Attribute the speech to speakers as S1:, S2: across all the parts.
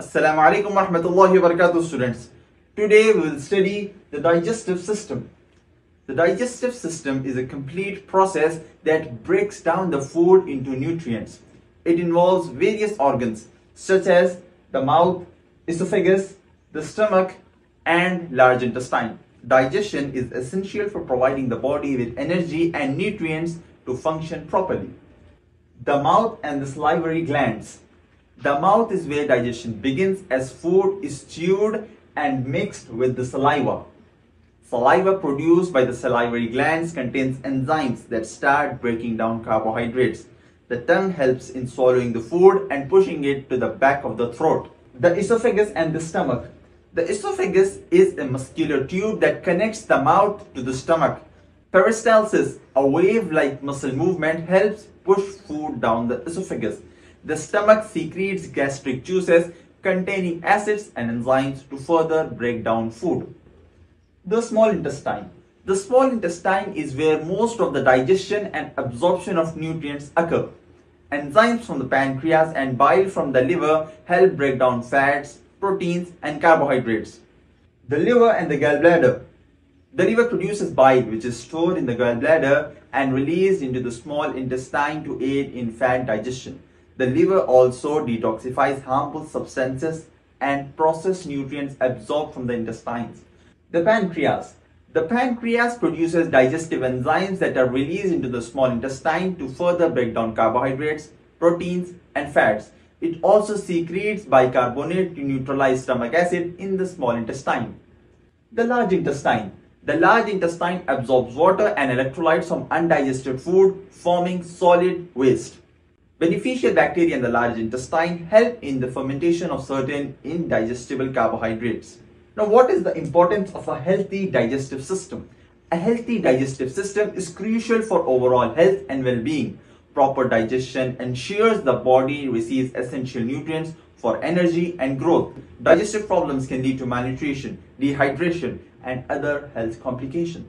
S1: Assalamu alaikum wa rahmatullahi wa barakatuh students. Today we will study the digestive system. The digestive system is a complete process that breaks down the food into nutrients. It involves various organs such as the mouth, esophagus, the stomach and large intestine. Digestion is essential for providing the body with energy and nutrients to function properly. The mouth and the salivary glands the mouth is where digestion begins as food is chewed and mixed with the saliva. Saliva produced by the salivary glands contains enzymes that start breaking down carbohydrates. The tongue helps in swallowing the food and pushing it to the back of the throat. The esophagus and the stomach. The esophagus is a muscular tube that connects the mouth to the stomach. Peristalsis, a wave-like muscle movement, helps push food down the esophagus. The stomach secretes gastric juices containing acids and enzymes to further break down food. The small intestine. The small intestine is where most of the digestion and absorption of nutrients occur. Enzymes from the pancreas and bile from the liver help break down fats, proteins and carbohydrates. The liver and the gallbladder. The liver produces bile which is stored in the gallbladder and released into the small intestine to aid in fat digestion. The liver also detoxifies harmful substances and processed nutrients absorbed from the intestines. The pancreas. The pancreas produces digestive enzymes that are released into the small intestine to further break down carbohydrates, proteins, and fats. It also secretes bicarbonate to neutralize stomach acid in the small intestine. The large intestine. The large intestine absorbs water and electrolytes from undigested food, forming solid waste. Beneficial bacteria in the large intestine help in the fermentation of certain indigestible carbohydrates. Now, what is the importance of a healthy digestive system? A healthy digestive system is crucial for overall health and well-being. Proper digestion ensures the body receives essential nutrients for energy and growth. Digestive problems can lead to malnutrition, dehydration, and other health complications.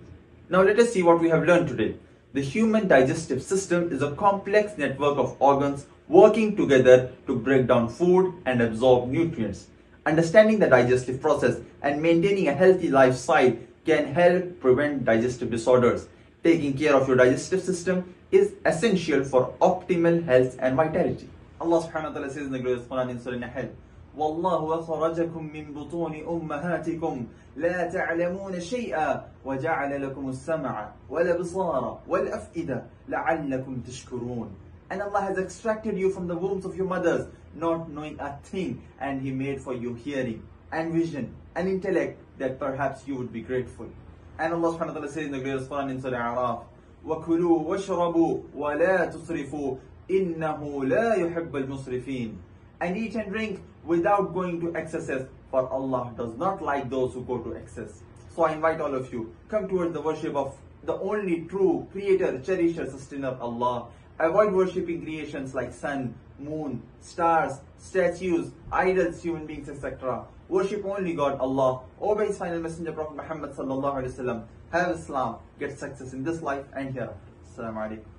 S1: Now, let us see what we have learned today. The human digestive system is a complex network of organs working together to break down food and absorb nutrients. Understanding the digestive process and maintaining a healthy lifestyle can help prevent digestive disorders. Taking care of your digestive system is essential for optimal health and vitality. Allah subhanahu wa ta'ala says in the glorious Quran in Surah Nahl, والله أخرجكم من بطون أمهاتكم لا تعلمون شيئا وجعل لكم السمع والأبصار والأفئدة لعلكم تشكرون And Allah has extracted you from the wombs of your mothers, not knowing a thing, and He made for you hearing and vision and intellect that perhaps you would be grateful. And Allah subhanahu wa ta'ala says in the glorious Quran in Surah Araf, وَكُلُوا وَاشْرَبُوا وَلَا تُسْرِفُوا إِنَّهُ لَا يُحِبُّ الْمُسْرِفِينَ And eat and drink without going to excesses, for Allah does not like those who go to excess. So I invite all of you, come towards the worship of the only true creator, cherisher, sustainer Allah. Avoid worshipping creations like sun, moon, stars, statues, idols, human beings, etc. Worship only God, Allah. Obey His final messenger, Prophet Muhammad sallallahu alaihi wasallam. Have Islam, get success in this life and hereafter. Assalamu alaikum.